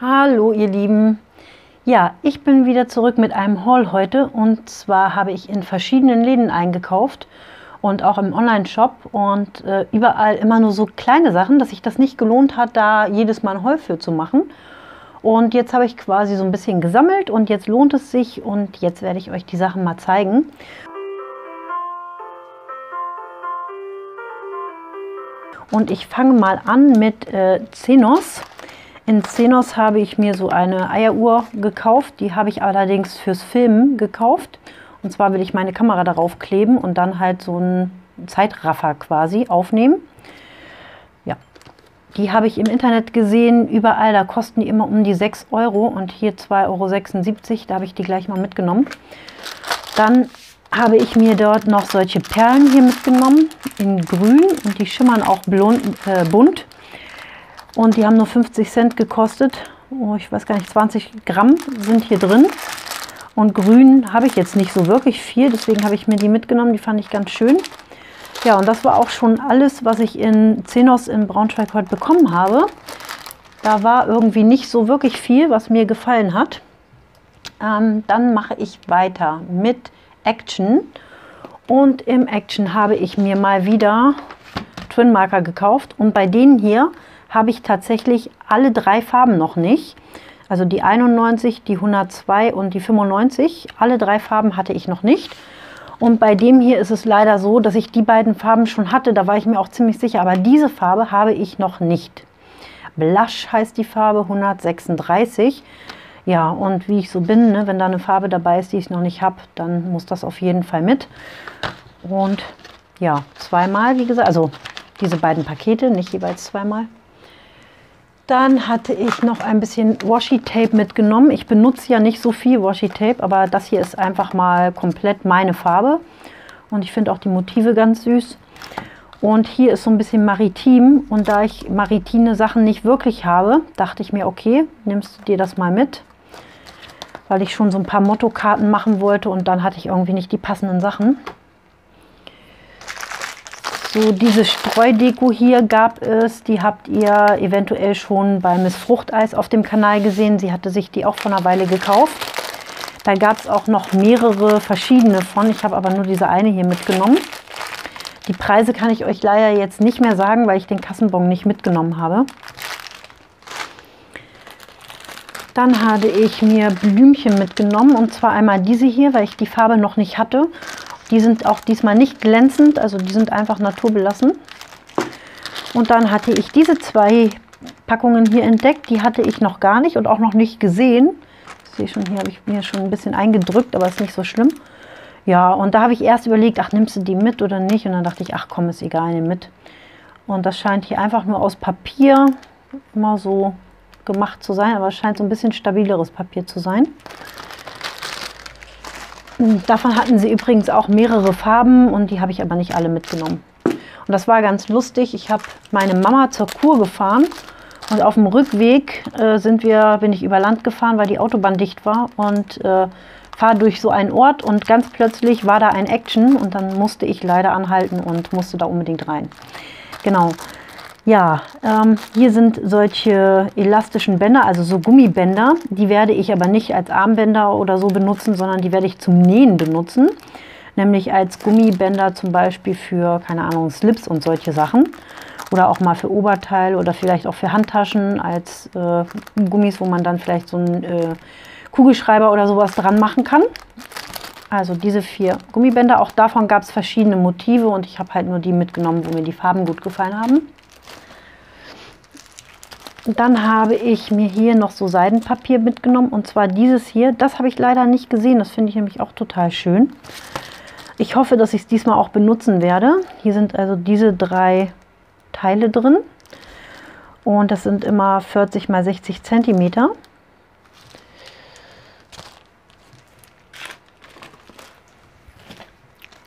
Hallo ihr Lieben. Ja, ich bin wieder zurück mit einem Haul heute und zwar habe ich in verschiedenen Läden eingekauft und auch im Online-Shop und äh, überall immer nur so kleine Sachen, dass sich das nicht gelohnt hat, da jedes Mal ein Haul für zu machen. Und jetzt habe ich quasi so ein bisschen gesammelt und jetzt lohnt es sich und jetzt werde ich euch die Sachen mal zeigen. Und ich fange mal an mit äh, Zenos. In Zenos habe ich mir so eine Eieruhr gekauft. Die habe ich allerdings fürs Filmen gekauft. Und zwar will ich meine Kamera darauf kleben und dann halt so einen Zeitraffer quasi aufnehmen. Ja, die habe ich im Internet gesehen. Überall, da kosten die immer um die 6 Euro und hier 2,76 Euro. Da habe ich die gleich mal mitgenommen. Dann habe ich mir dort noch solche Perlen hier mitgenommen in grün und die schimmern auch blond, äh, bunt. Und die haben nur 50 Cent gekostet. Oh, ich weiß gar nicht, 20 Gramm sind hier drin. Und grün habe ich jetzt nicht so wirklich viel, deswegen habe ich mir die mitgenommen. Die fand ich ganz schön. Ja, und das war auch schon alles, was ich in Zenos in Braunschweig heute bekommen habe. Da war irgendwie nicht so wirklich viel, was mir gefallen hat. Ähm, dann mache ich weiter mit Action. Und im Action habe ich mir mal wieder Twin Marker gekauft. Und bei denen hier habe ich tatsächlich alle drei Farben noch nicht. Also die 91, die 102 und die 95. Alle drei Farben hatte ich noch nicht. Und bei dem hier ist es leider so, dass ich die beiden Farben schon hatte. Da war ich mir auch ziemlich sicher. Aber diese Farbe habe ich noch nicht. Blush heißt die Farbe 136. Ja, und wie ich so bin, ne, wenn da eine Farbe dabei ist, die ich noch nicht habe, dann muss das auf jeden Fall mit. Und ja, zweimal, wie gesagt, also diese beiden Pakete, nicht jeweils zweimal. Dann hatte ich noch ein bisschen Washi Tape mitgenommen. Ich benutze ja nicht so viel Washi Tape, aber das hier ist einfach mal komplett meine Farbe. Und ich finde auch die Motive ganz süß. Und hier ist so ein bisschen maritim. Und da ich maritime Sachen nicht wirklich habe, dachte ich mir, okay, nimmst du dir das mal mit. Weil ich schon so ein paar Mottokarten machen wollte und dann hatte ich irgendwie nicht die passenden Sachen. So, diese Streudeko hier gab es, die habt ihr eventuell schon bei Miss Fruchteis auf dem Kanal gesehen. Sie hatte sich die auch vor einer Weile gekauft. Da gab es auch noch mehrere verschiedene von. Ich habe aber nur diese eine hier mitgenommen. Die Preise kann ich euch leider jetzt nicht mehr sagen, weil ich den Kassenbon nicht mitgenommen habe. Dann habe ich mir Blümchen mitgenommen und zwar einmal diese hier, weil ich die Farbe noch nicht hatte. Die sind auch diesmal nicht glänzend, also die sind einfach naturbelassen. Und dann hatte ich diese zwei Packungen hier entdeckt. Die hatte ich noch gar nicht und auch noch nicht gesehen. Ich sehe schon, hier habe ich mir schon ein bisschen eingedrückt, aber ist nicht so schlimm. Ja, und da habe ich erst überlegt, ach, nimmst du die mit oder nicht? Und dann dachte ich, ach komm, ist egal, nimm mit. Und das scheint hier einfach nur aus Papier immer so gemacht zu sein, aber es scheint so ein bisschen stabileres Papier zu sein. Davon hatten sie übrigens auch mehrere Farben und die habe ich aber nicht alle mitgenommen. Und das war ganz lustig. Ich habe meine Mama zur Kur gefahren und auf dem Rückweg äh, sind wir, bin ich über Land gefahren, weil die Autobahn dicht war und äh, fahre durch so einen Ort und ganz plötzlich war da ein Action und dann musste ich leider anhalten und musste da unbedingt rein. Genau. Ja, ähm, hier sind solche elastischen Bänder, also so Gummibänder. Die werde ich aber nicht als Armbänder oder so benutzen, sondern die werde ich zum Nähen benutzen. Nämlich als Gummibänder zum Beispiel für, keine Ahnung, Slips und solche Sachen. Oder auch mal für Oberteil oder vielleicht auch für Handtaschen als äh, Gummis, wo man dann vielleicht so einen äh, Kugelschreiber oder sowas dran machen kann. Also diese vier Gummibänder, auch davon gab es verschiedene Motive und ich habe halt nur die mitgenommen, wo mir die Farben gut gefallen haben. Dann habe ich mir hier noch so Seidenpapier mitgenommen und zwar dieses hier. Das habe ich leider nicht gesehen, das finde ich nämlich auch total schön. Ich hoffe, dass ich es diesmal auch benutzen werde. Hier sind also diese drei Teile drin und das sind immer 40 mal 60 Zentimeter.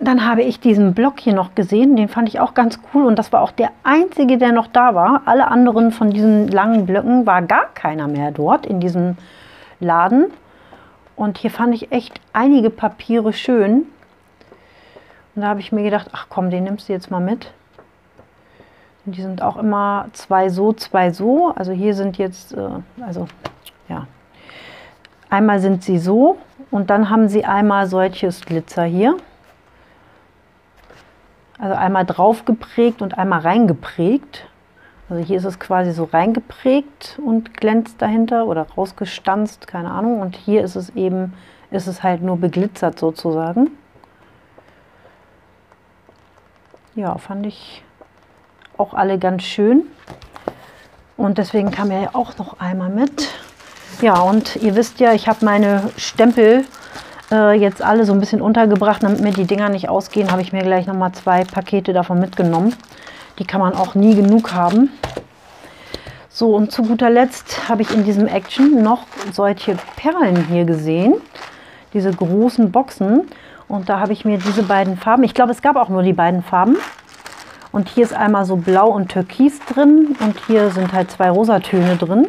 Dann habe ich diesen Block hier noch gesehen, den fand ich auch ganz cool und das war auch der einzige, der noch da war. Alle anderen von diesen langen Blöcken war gar keiner mehr dort in diesem Laden. Und hier fand ich echt einige Papiere schön. Und da habe ich mir gedacht, ach komm, den nimmst du jetzt mal mit. Die sind auch immer zwei so, zwei so. Also hier sind jetzt, äh, also ja, einmal sind sie so und dann haben sie einmal solches Glitzer hier. Also einmal drauf geprägt und einmal reingeprägt. Also hier ist es quasi so reingeprägt und glänzt dahinter oder rausgestanzt, keine Ahnung. Und hier ist es eben, ist es halt nur beglitzert sozusagen. Ja, fand ich auch alle ganz schön. Und deswegen kam er ja auch noch einmal mit. Ja, und ihr wisst ja, ich habe meine Stempel äh, jetzt alle so ein bisschen untergebracht, damit mir die Dinger nicht ausgehen, habe ich mir gleich nochmal zwei Pakete davon mitgenommen. Die kann man auch nie genug haben. So, und zu guter Letzt habe ich in diesem Action noch solche Perlen hier gesehen. Diese großen Boxen. Und da habe ich mir diese beiden Farben, ich glaube, es gab auch nur die beiden Farben. Und hier ist einmal so blau und türkis drin und hier sind halt zwei Rosatöne drin.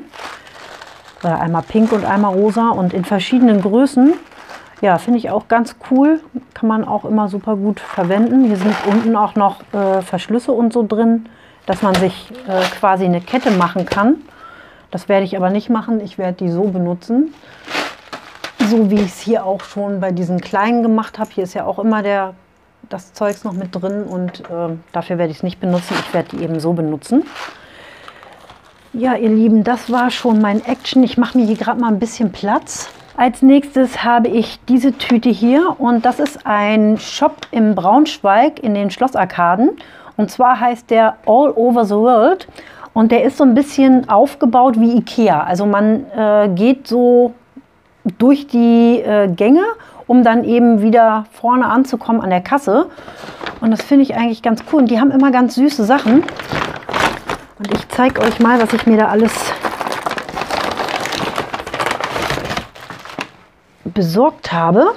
Oder einmal pink und einmal rosa und in verschiedenen Größen. Ja, finde ich auch ganz cool. Kann man auch immer super gut verwenden. Hier sind unten auch noch äh, Verschlüsse und so drin, dass man sich äh, quasi eine Kette machen kann. Das werde ich aber nicht machen. Ich werde die so benutzen. So wie ich es hier auch schon bei diesen kleinen gemacht habe. Hier ist ja auch immer der das Zeugs noch mit drin und äh, dafür werde ich es nicht benutzen. Ich werde die eben so benutzen. Ja, ihr Lieben, das war schon mein Action. Ich mache mir hier gerade mal ein bisschen Platz. Als nächstes habe ich diese Tüte hier und das ist ein Shop im Braunschweig in den Schlossarkaden. Und zwar heißt der All Over the World und der ist so ein bisschen aufgebaut wie Ikea. Also man äh, geht so durch die äh, Gänge um dann eben wieder vorne anzukommen an der Kasse. Und das finde ich eigentlich ganz cool. Und die haben immer ganz süße Sachen. Und ich zeige euch mal, was ich mir da alles besorgt habe.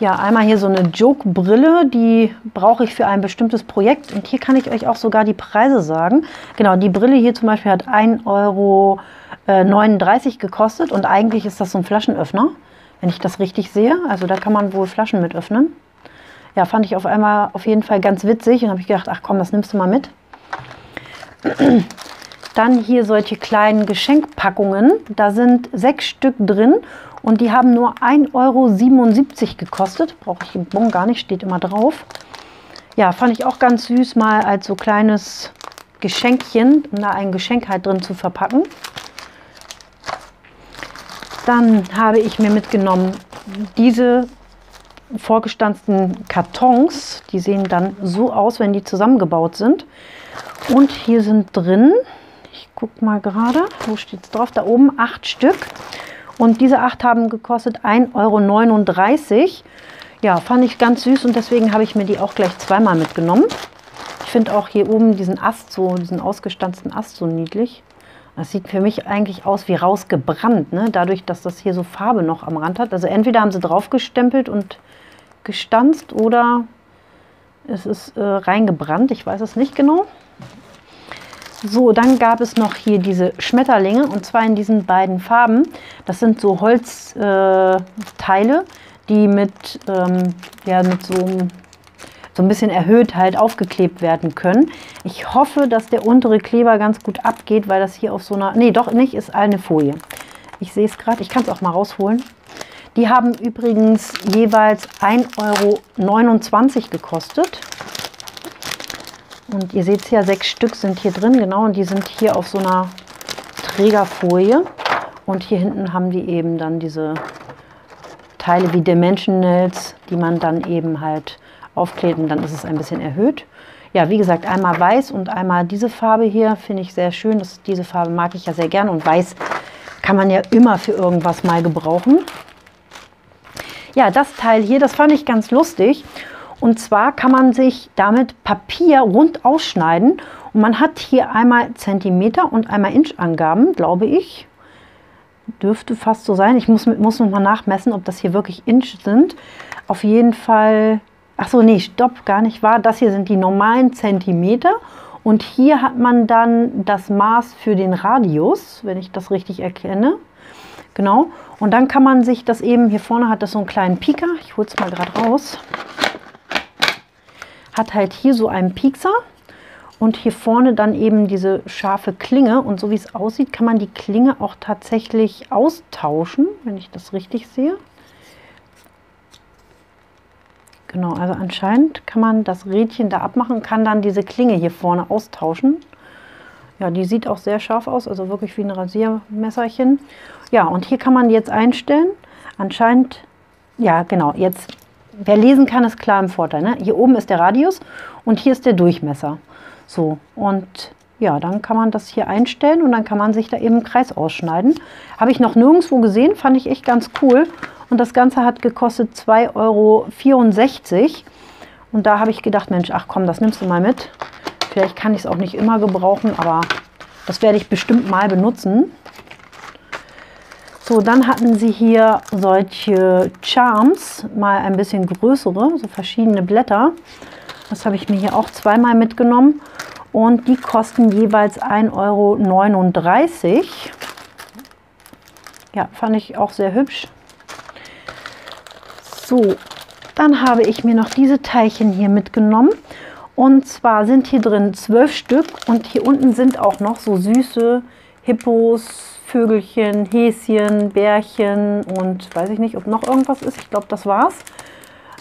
Ja, einmal hier so eine Joke-Brille, die brauche ich für ein bestimmtes Projekt. Und hier kann ich euch auch sogar die Preise sagen. Genau, die Brille hier zum Beispiel hat 1,39 Euro gekostet und eigentlich ist das so ein Flaschenöffner wenn ich das richtig sehe. Also da kann man wohl Flaschen mit öffnen. Ja, fand ich auf einmal auf jeden Fall ganz witzig und habe ich gedacht, ach komm, das nimmst du mal mit. Dann hier solche kleinen Geschenkpackungen. Da sind sechs Stück drin und die haben nur 1,77 Euro gekostet. Brauche ich im Bon gar nicht, steht immer drauf. Ja, fand ich auch ganz süß, mal als so kleines Geschenkchen, um da ein Geschenk halt drin zu verpacken. Dann habe ich mir mitgenommen diese vorgestanzten Kartons. Die sehen dann so aus, wenn die zusammengebaut sind. Und hier sind drin, ich gucke mal gerade, wo steht es drauf? Da oben acht Stück. Und diese acht haben gekostet 1,39 Euro. Ja, fand ich ganz süß und deswegen habe ich mir die auch gleich zweimal mitgenommen. Ich finde auch hier oben diesen Ast so, diesen ausgestanzten Ast so niedlich. Das sieht für mich eigentlich aus wie rausgebrannt, ne? dadurch, dass das hier so Farbe noch am Rand hat. Also entweder haben sie drauf gestempelt und gestanzt oder es ist äh, reingebrannt, ich weiß es nicht genau. So, dann gab es noch hier diese Schmetterlinge und zwar in diesen beiden Farben. Das sind so Holzteile, äh, die mit, ähm, ja, mit so so ein bisschen erhöht halt aufgeklebt werden können. Ich hoffe, dass der untere Kleber ganz gut abgeht, weil das hier auf so einer, nee doch nicht, ist eine Folie. Ich sehe es gerade, ich kann es auch mal rausholen. Die haben übrigens jeweils 1,29 Euro gekostet. Und ihr seht es ja, sechs Stück sind hier drin, genau, und die sind hier auf so einer Trägerfolie. Und hier hinten haben die eben dann diese Teile wie Dimensionals, die man dann eben halt aufkleben, dann ist es ein bisschen erhöht. Ja, wie gesagt, einmal weiß und einmal diese Farbe hier finde ich sehr schön. Das, diese Farbe mag ich ja sehr gern und weiß kann man ja immer für irgendwas mal gebrauchen. Ja, das Teil hier, das fand ich ganz lustig. Und zwar kann man sich damit Papier rund ausschneiden. Und man hat hier einmal Zentimeter und einmal Inch-Angaben, glaube ich. Dürfte fast so sein. Ich muss, muss noch mal nachmessen, ob das hier wirklich Inch sind. Auf jeden Fall Ach so, nee, stopp, gar nicht wahr. Das hier sind die normalen Zentimeter. Und hier hat man dann das Maß für den Radius, wenn ich das richtig erkenne. Genau. Und dann kann man sich das eben, hier vorne hat das so einen kleinen Pieker. Ich hole es mal gerade raus. Hat halt hier so einen Piekser. Und hier vorne dann eben diese scharfe Klinge. Und so wie es aussieht, kann man die Klinge auch tatsächlich austauschen, wenn ich das richtig sehe. Genau, also anscheinend kann man das Rädchen da abmachen kann dann diese Klinge hier vorne austauschen. Ja, die sieht auch sehr scharf aus, also wirklich wie ein Rasiermesserchen. Ja, und hier kann man jetzt einstellen. Anscheinend, ja genau, jetzt, wer lesen kann, ist klar im Vorteil. Ne? Hier oben ist der Radius und hier ist der Durchmesser. So, und ja, dann kann man das hier einstellen und dann kann man sich da eben einen Kreis ausschneiden. Habe ich noch nirgendwo gesehen, fand ich echt ganz cool. Und das Ganze hat gekostet 2,64 Euro. Und da habe ich gedacht, Mensch, ach komm, das nimmst du mal mit. Vielleicht kann ich es auch nicht immer gebrauchen, aber das werde ich bestimmt mal benutzen. So, dann hatten sie hier solche Charms, mal ein bisschen größere, so verschiedene Blätter. Das habe ich mir hier auch zweimal mitgenommen. Und die kosten jeweils 1,39 Euro. Ja, fand ich auch sehr hübsch. So, dann habe ich mir noch diese Teilchen hier mitgenommen. Und zwar sind hier drin zwölf Stück und hier unten sind auch noch so süße Hippos, Vögelchen, Häschen, Bärchen und weiß ich nicht, ob noch irgendwas ist. Ich glaube, das war's.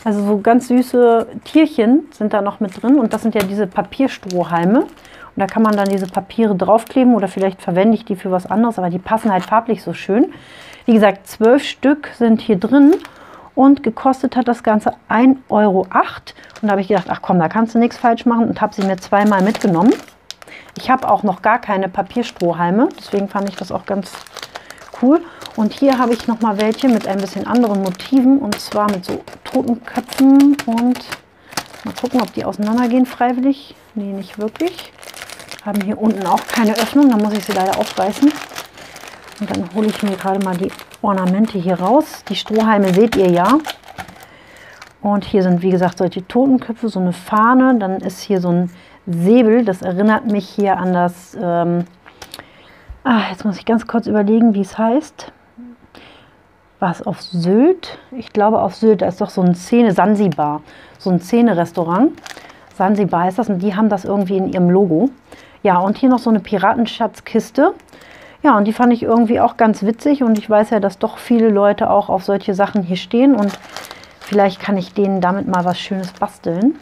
Also so ganz süße Tierchen sind da noch mit drin und das sind ja diese Papierstrohhalme. Und da kann man dann diese Papiere draufkleben oder vielleicht verwende ich die für was anderes, aber die passen halt farblich so schön. Wie gesagt, zwölf Stück sind hier drin und gekostet hat das Ganze 1,08 Euro. Und da habe ich gedacht, ach komm, da kannst du nichts falsch machen und habe sie mir zweimal mitgenommen. Ich habe auch noch gar keine Papierstrohhalme, deswegen fand ich das auch ganz cool. Und hier habe ich noch mal welche mit ein bisschen anderen Motiven und zwar mit so Totenköpfen und mal gucken, ob die auseinandergehen freiwillig. Nee, nicht wirklich. Haben hier unten auch keine Öffnung, da muss ich sie leider aufreißen. Und dann hole ich mir gerade mal die Ornamente hier raus. Die Strohhalme seht ihr ja. Und hier sind, wie gesagt, solche Totenköpfe, so eine Fahne. Dann ist hier so ein Säbel. Das erinnert mich hier an das... Ähm, ah, jetzt muss ich ganz kurz überlegen, wie es heißt. War es auf Sylt? Ich glaube auf Sylt. Da ist doch so ein Szene, Sansibar. So ein Szene-Restaurant. Sansibar heißt das. Und die haben das irgendwie in ihrem Logo. Ja, und hier noch so eine Piratenschatzkiste. Ja, und die fand ich irgendwie auch ganz witzig und ich weiß ja, dass doch viele Leute auch auf solche Sachen hier stehen und vielleicht kann ich denen damit mal was Schönes basteln.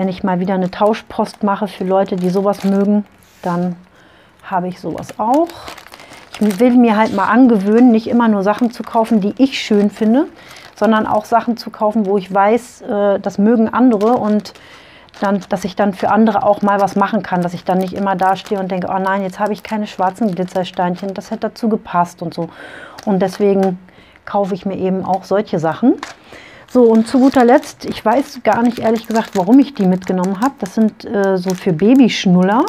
Wenn ich mal wieder eine Tauschpost mache für Leute, die sowas mögen, dann habe ich sowas auch. Ich will mir halt mal angewöhnen, nicht immer nur Sachen zu kaufen, die ich schön finde, sondern auch Sachen zu kaufen, wo ich weiß, äh, das mögen andere und dann, dass ich dann für andere auch mal was machen kann, dass ich dann nicht immer dastehe und denke, oh nein, jetzt habe ich keine schwarzen Glitzersteinchen, das hätte dazu gepasst und so. Und deswegen kaufe ich mir eben auch solche Sachen. So, und zu guter Letzt, ich weiß gar nicht ehrlich gesagt, warum ich die mitgenommen habe. Das sind äh, so für Babyschnuller.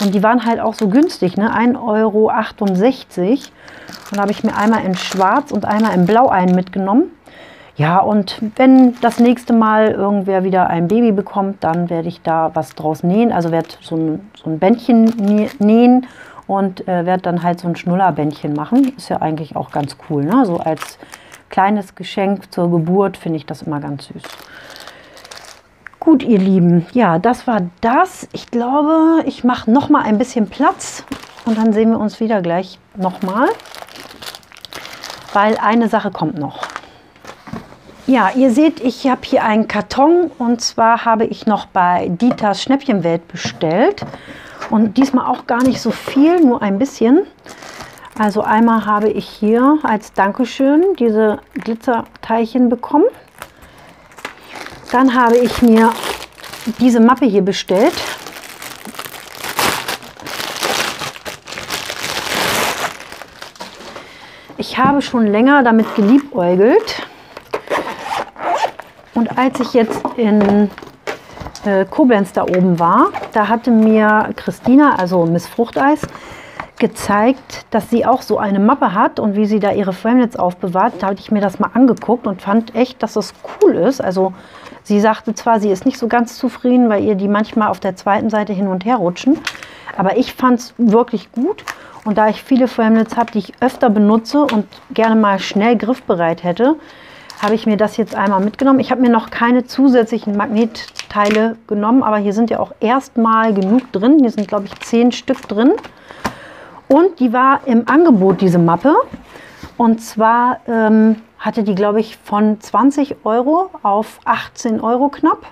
Und die waren halt auch so günstig, ne? 1,68 Euro. Und da habe ich mir einmal in Schwarz und einmal in Blau einen mitgenommen. Ja, und wenn das nächste Mal irgendwer wieder ein Baby bekommt, dann werde ich da was draus nähen. Also werde so ein, so ein Bändchen nähen und äh, werde dann halt so ein Schnullerbändchen machen. Ist ja eigentlich auch ganz cool. Ne? So als kleines Geschenk zur Geburt finde ich das immer ganz süß. Gut, ihr Lieben, ja, das war das. Ich glaube, ich mache noch mal ein bisschen Platz und dann sehen wir uns wieder gleich noch mal, weil eine Sache kommt noch. Ja, ihr seht, ich habe hier einen Karton und zwar habe ich noch bei Dieters Schnäppchenwelt bestellt. Und diesmal auch gar nicht so viel, nur ein bisschen. Also einmal habe ich hier als Dankeschön diese Glitzerteilchen bekommen. Dann habe ich mir diese Mappe hier bestellt. Ich habe schon länger damit geliebäugelt und als ich jetzt in äh, Koblenz da oben war, da hatte mir Christina, also Miss Fruchteis, gezeigt, dass sie auch so eine Mappe hat und wie sie da ihre Framelits aufbewahrt. Da habe ich mir das mal angeguckt und fand echt, dass das cool ist. Also sie sagte zwar, sie ist nicht so ganz zufrieden, weil ihr die manchmal auf der zweiten Seite hin und her rutschen. Aber ich fand es wirklich gut. Und da ich viele Framelits habe, die ich öfter benutze und gerne mal schnell griffbereit hätte, habe ich mir das jetzt einmal mitgenommen. Ich habe mir noch keine zusätzlichen Magnetteile genommen, aber hier sind ja auch erstmal genug drin. Hier sind, glaube ich, zehn Stück drin. Und die war im Angebot, diese Mappe. Und zwar ähm, hatte die, glaube ich, von 20 Euro auf 18 Euro knapp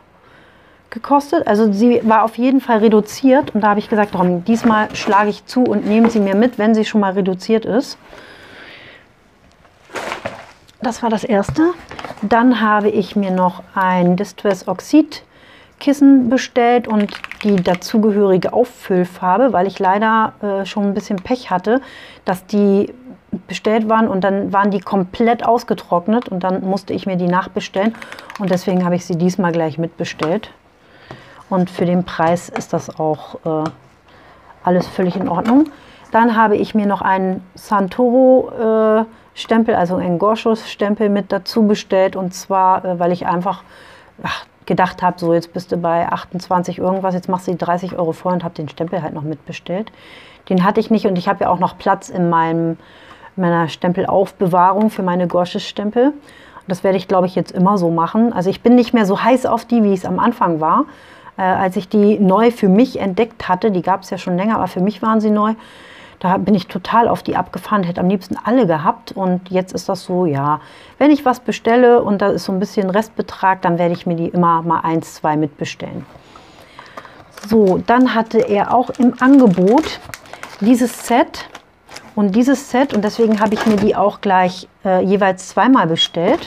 gekostet. Also sie war auf jeden Fall reduziert. Und da habe ich gesagt, komm, diesmal schlage ich zu und nehme sie mir mit, wenn sie schon mal reduziert ist. Das war das erste. Dann habe ich mir noch ein Distress Oxid Kissen bestellt und die dazugehörige Auffüllfarbe, weil ich leider äh, schon ein bisschen Pech hatte, dass die bestellt waren und dann waren die komplett ausgetrocknet und dann musste ich mir die nachbestellen und deswegen habe ich sie diesmal gleich mitbestellt. Und für den Preis ist das auch äh, alles völlig in Ordnung. Dann habe ich mir noch einen Santoro äh, Stempel, also einen Gorschus-Stempel mit dazu bestellt. Und zwar, äh, weil ich einfach ach, gedacht habe, so jetzt bist du bei 28 irgendwas, jetzt machst du die 30 Euro voll und habe den Stempel halt noch mitbestellt. Den hatte ich nicht und ich habe ja auch noch Platz in meinem, meiner Stempelaufbewahrung für meine Gorschus-Stempel. Das werde ich, glaube ich, jetzt immer so machen. Also ich bin nicht mehr so heiß auf die, wie es am Anfang war. Äh, als ich die neu für mich entdeckt hatte, die gab es ja schon länger, aber für mich waren sie neu, da bin ich total auf die abgefahren, hätte am liebsten alle gehabt. Und jetzt ist das so, ja, wenn ich was bestelle und da ist so ein bisschen Restbetrag, dann werde ich mir die immer mal eins, zwei mitbestellen. So, dann hatte er auch im Angebot dieses Set und dieses Set und deswegen habe ich mir die auch gleich äh, jeweils zweimal bestellt.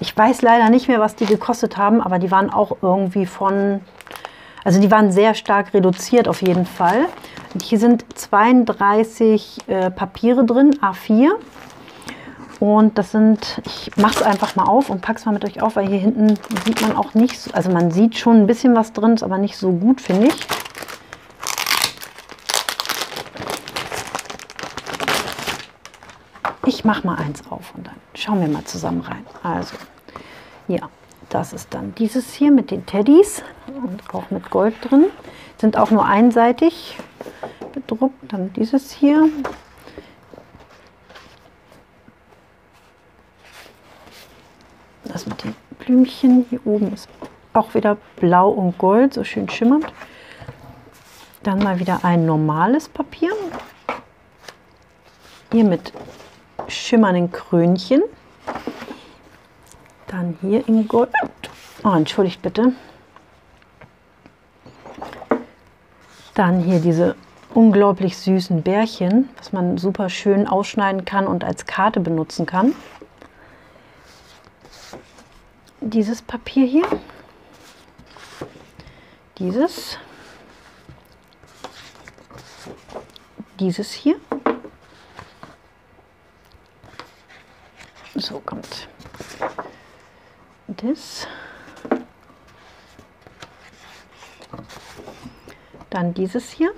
Ich weiß leider nicht mehr, was die gekostet haben, aber die waren auch irgendwie von also die waren sehr stark reduziert auf jeden Fall. Hier sind 32 äh, Papiere drin, A4. Und das sind, ich mache es einfach mal auf und packe es mal mit euch auf, weil hier hinten sieht man auch nicht, also man sieht schon ein bisschen was drin, ist aber nicht so gut, finde ich. Ich mache mal eins auf und dann schauen wir mal zusammen rein. Also, ja, das ist dann dieses hier mit den Teddys und auch mit Gold drin. Sind auch nur einseitig bedruckt. Dann dieses hier. Das mit den Blümchen hier oben ist auch wieder blau und gold, so schön schimmernd. Dann mal wieder ein normales Papier. Hier mit schimmernden Krönchen. Dann hier in Gold. Oh, entschuldigt bitte. Dann hier diese unglaublich süßen Bärchen, was man super schön ausschneiden kann und als Karte benutzen kann. Dieses Papier hier. Dieses. Dieses hier. So kommt das. Dann dieses hier.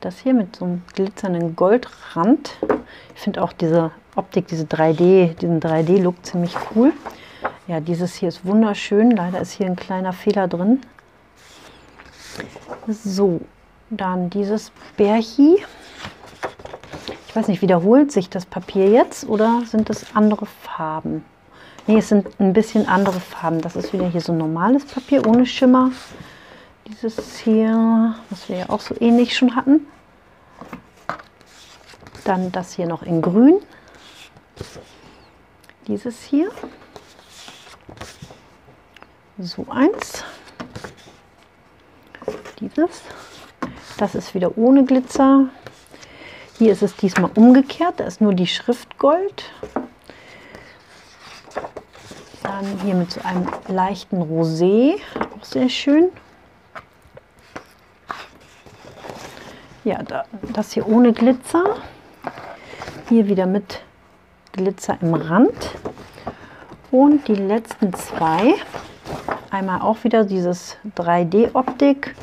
Das hier mit so einem glitzernden Goldrand. Ich finde auch diese Optik, diese 3D, diesen 3D-Look ziemlich cool. Ja, dieses hier ist wunderschön. Leider ist hier ein kleiner Fehler drin. So, dann dieses Bärchi. Ich weiß nicht, wiederholt sich das Papier jetzt oder sind es andere Farben? Ne, es sind ein bisschen andere Farben. Das ist wieder hier so normales Papier ohne Schimmer. Dieses hier, was wir ja auch so ähnlich schon hatten. Dann das hier noch in grün. Dieses hier. So eins. Dieses. Das ist wieder ohne Glitzer. Hier ist es diesmal umgekehrt. Da ist nur die Schrift Gold. Dann hier mit so einem leichten Rosé, auch sehr schön. Ja, da, das hier ohne Glitzer. Hier wieder mit Glitzer im Rand. Und die letzten zwei, einmal auch wieder dieses 3D-Optik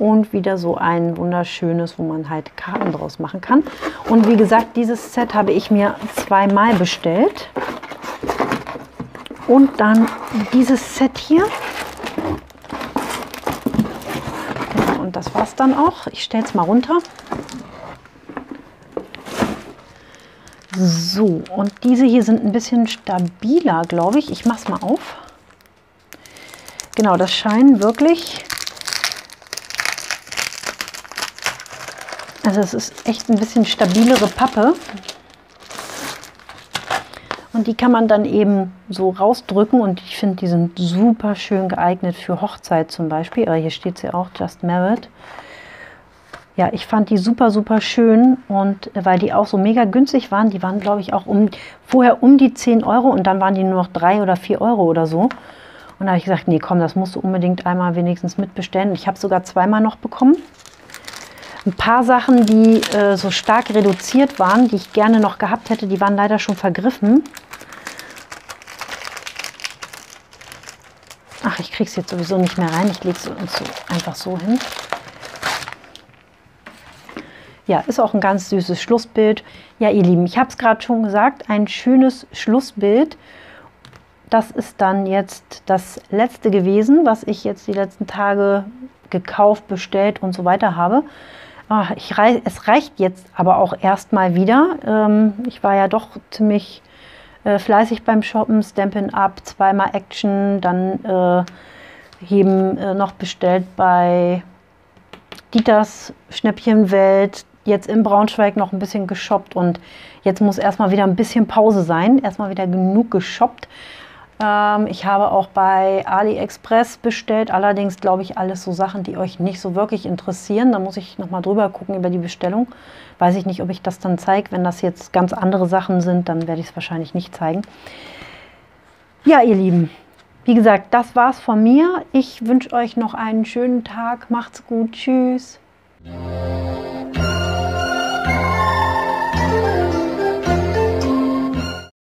und wieder so ein wunderschönes, wo man halt Karten draus machen kann. Und wie gesagt, dieses Set habe ich mir zweimal bestellt. Und dann dieses Set hier. Und das war es dann auch. Ich stelle es mal runter. So, und diese hier sind ein bisschen stabiler, glaube ich. Ich mache es mal auf. Genau, das scheinen wirklich... Also es ist echt ein bisschen stabilere Pappe. Die kann man dann eben so rausdrücken und ich finde, die sind super schön geeignet für Hochzeit zum Beispiel. Aber hier steht sie auch, Just Married. Ja, ich fand die super, super schön und weil die auch so mega günstig waren, die waren, glaube ich, auch um, vorher um die 10 Euro und dann waren die nur noch 3 oder 4 Euro oder so. Und da habe ich gesagt, nee, komm, das musst du unbedingt einmal wenigstens mitbestellen. Ich habe sogar zweimal noch bekommen. Ein paar Sachen, die äh, so stark reduziert waren, die ich gerne noch gehabt hätte, die waren leider schon vergriffen. Ach, ich kriege es jetzt sowieso nicht mehr rein. Ich lege es uns so einfach so hin. Ja, ist auch ein ganz süßes Schlussbild. Ja, ihr Lieben, ich habe es gerade schon gesagt, ein schönes Schlussbild. Das ist dann jetzt das letzte gewesen, was ich jetzt die letzten Tage gekauft, bestellt und so weiter habe. Ach, ich rei es reicht jetzt aber auch erstmal wieder. Ähm, ich war ja doch ziemlich äh, fleißig beim Shoppen, Stampin' Up, zweimal Action, dann äh, eben äh, noch bestellt bei Dieters Schnäppchenwelt, jetzt in Braunschweig noch ein bisschen geshoppt und jetzt muss erstmal wieder ein bisschen Pause sein, erstmal wieder genug geshoppt. Ähm, ich habe auch bei AliExpress bestellt, allerdings glaube ich alles so Sachen, die euch nicht so wirklich interessieren. Da muss ich nochmal drüber gucken über die Bestellung. Weiß ich nicht, ob ich das dann zeige. Wenn das jetzt ganz andere Sachen sind, dann werde ich es wahrscheinlich nicht zeigen. Ja, ihr Lieben, wie gesagt, das war's von mir. Ich wünsche euch noch einen schönen Tag. Macht's gut. Tschüss.